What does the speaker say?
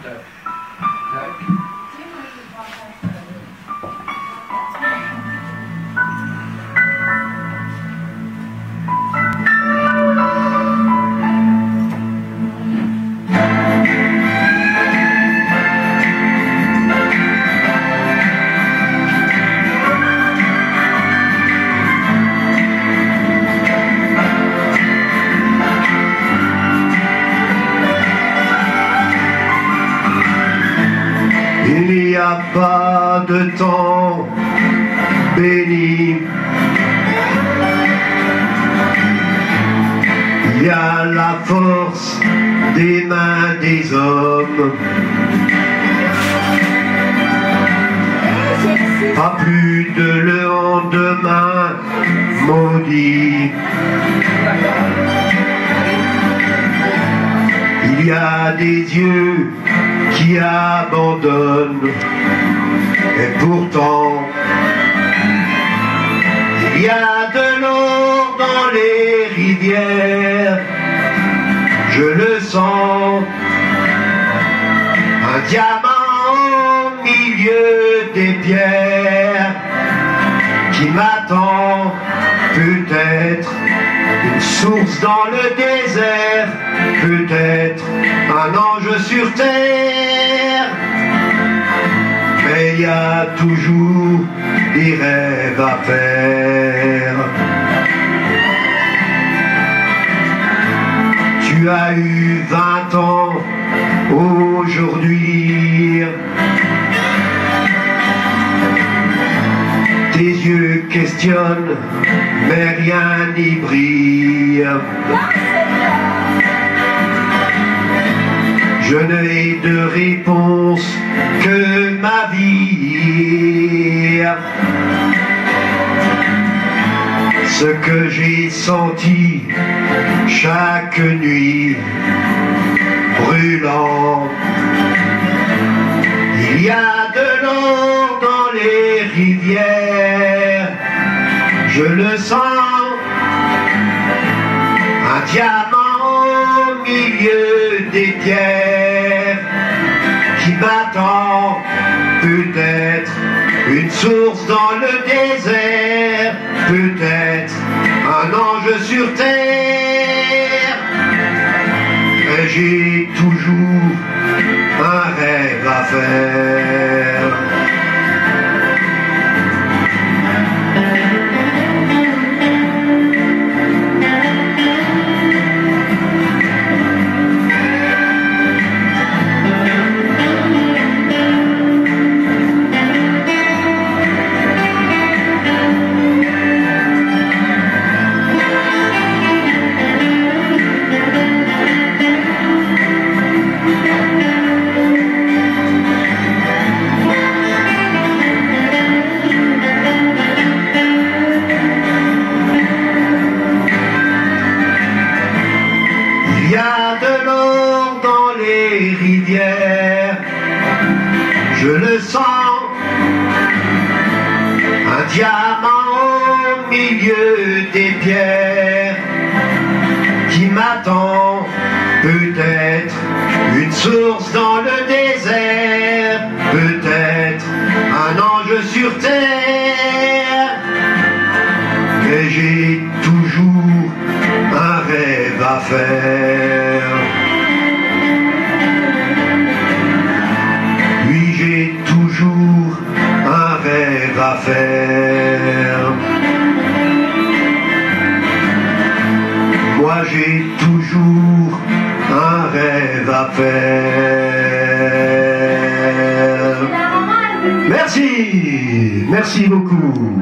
对。Il n'y a pas de temps béni. Il y a la force des mains des hommes. Pas plus de le lendemain maudit. Il y a des yeux qui abandonnent et pourtant il y a de l'eau dans les rivières, je le sens, un diamant au milieu des pierres qui m'attend. Peut-être une source dans le désert, peut-être un ange sur terre. Il y a toujours des rêves à faire. Tu as eu 20 ans aujourd'hui. Tes yeux questionnent, mais rien n'y brille. Je n'ai de réponse que ma vie. Ce que j'ai senti chaque nuit brûlant. Il y a de l'eau dans les rivières, je le sens, un diamant au milieu des pierres qui m'attend, source dans le désert, peut-être un ange sur terre. J'ai toujours je le sens, un diamant au milieu des pierres qui m'attend, peut-être une source dans le désert, peut-être un ange sur terre, mais j'ai toujours un rêve à faire. Moi, j'ai toujours un rêve à faire. Merci, merci beaucoup.